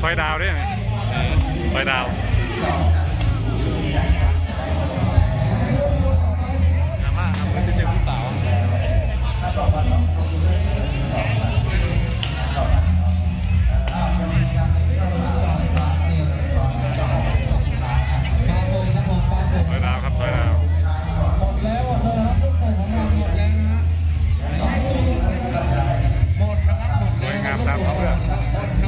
ซอยดาวด้วยซอยดาวถามว่าทำไมจะเจอผู้สาวซอยดาวครับซอยดาวหมดแล้วครับหมดแล้วครับหมดแล้วครับหมดแล้วครับ